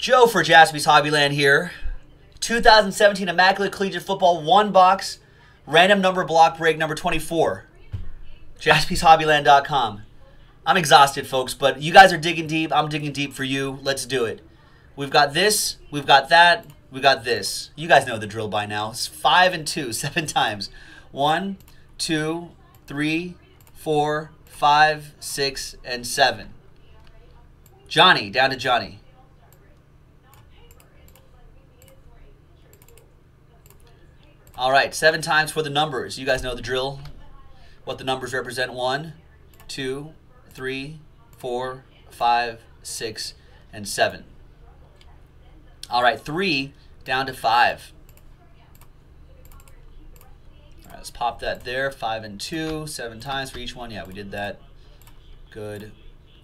Joe for Jaspy's Hobbyland here. 2017 Immaculate Collegiate Football one box, random number block break number 24. JaspysHobbyland.com. I'm exhausted, folks, but you guys are digging deep. I'm digging deep for you. Let's do it. We've got this, we've got that, we got this. You guys know the drill by now. It's five and two, seven times. One, two, three, four, five, six, and seven. Johnny, down to Johnny. All right, seven times for the numbers. You guys know the drill. What the numbers represent one, two, three, four, five, six, and seven. All right, three down to five. All right, let's pop that there. Five and two, seven times for each one. Yeah, we did that. Good,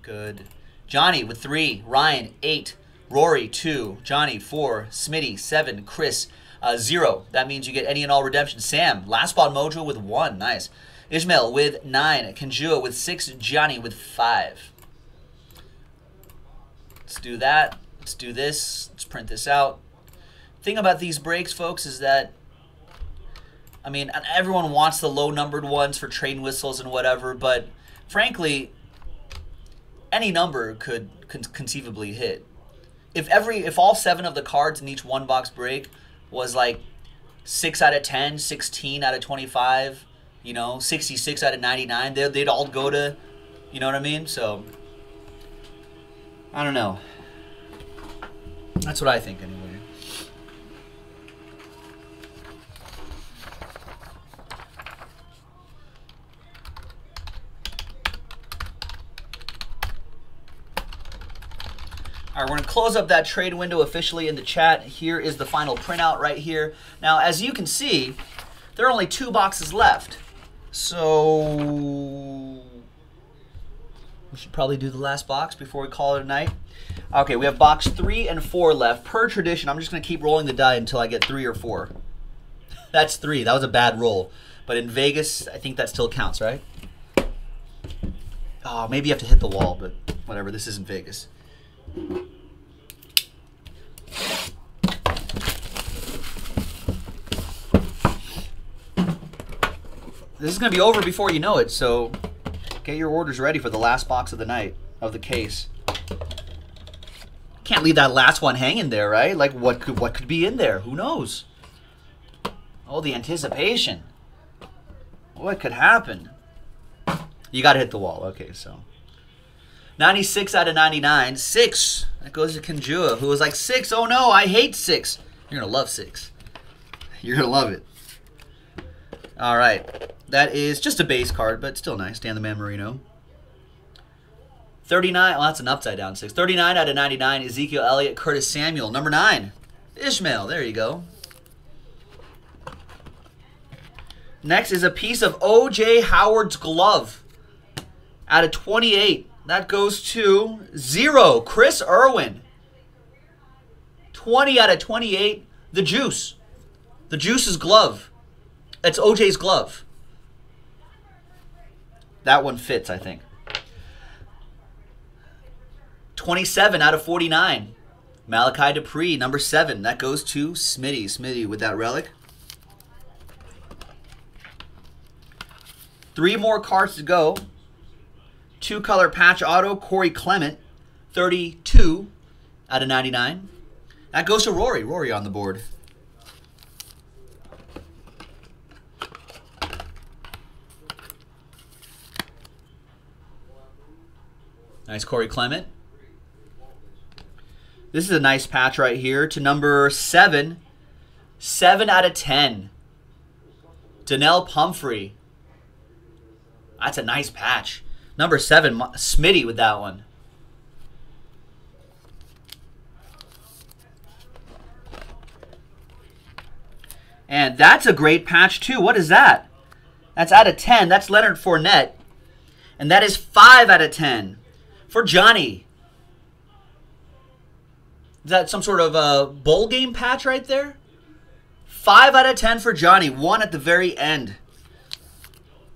good. Johnny with three. Ryan, eight. Rory, two. Johnny, four. Smitty, seven. Chris, uh, zero. That means you get any and all redemption. Sam, last spot mojo with one. Nice. Ishmael with nine. Kanjua with six. Johnny with five. Let's do that. Let's do this. Let's print this out. Thing about these breaks, folks, is that I mean, everyone wants the low numbered ones for train whistles and whatever, but frankly, any number could con conceivably hit. If every if all seven of the cards in each one box break was like 6 out of 10, 16 out of 25, you know, 66 out of 99, they'd, they'd all go to, you know what I mean? So, I don't know. That's what I think anyway. All right, we're to close up that trade window officially in the chat. Here is the final printout right here. Now, as you can see, there are only two boxes left. So we should probably do the last box before we call it a night. Okay, we have box three and four left. Per tradition, I'm just to keep rolling the die until I get three or four. That's three. That was a bad roll. But in Vegas, I think that still counts, right? Oh, maybe you have to hit the wall, but whatever. This isn't Vegas. This is going to be over before you know it, so get your orders ready for the last box of the night of the case. Can't leave that last one hanging there, right? Like what could what could be in there? Who knows? Oh, the anticipation. What could happen? You got to hit the wall. Okay, so 96 out of 99. Six. That goes to Kanjua, who was like, six. Oh no, I hate six. You're going to love six. You're going to love it. All right. That is just a base card, but still nice. Dan the Man Marino. 39. Well, that's an upside down six. 39 out of 99. Ezekiel Elliott, Curtis Samuel. Number nine. Ishmael. There you go. Next is a piece of O.J. Howard's glove. Out of 28. That goes to zero. Chris Irwin. 20 out of 28. The Juice. The Juice's glove. It's OJ's glove. That one fits, I think. 27 out of 49. Malachi Dupre, number 7. That goes to Smitty. Smitty with that relic. Three more cards to go. Two color patch auto, Corey Clement, 32 out of 99. That goes to Rory. Rory on the board. Nice Corey Clement. This is a nice patch right here to number 7. 7 out of 10. Donnel Pumphrey. That's a nice patch. Number 7, Smitty with that one. And that's a great patch too. What is that? That's out of 10. That's Leonard Fournette. And that is 5 out of 10 for Johnny. Is that some sort of a bowl game patch right there? 5 out of 10 for Johnny. One at the very end.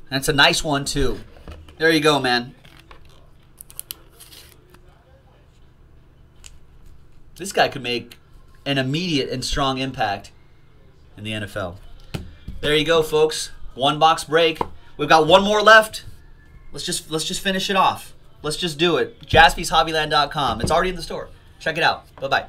That's a nice one too. There you go, man. this guy could make an immediate and strong impact in the NFL. There you go, folks. One box break. We've got one more left. Let's just let's just finish it off. Let's just do it. JaspysHobbyland.com. It's already in the store. Check it out. Bye bye.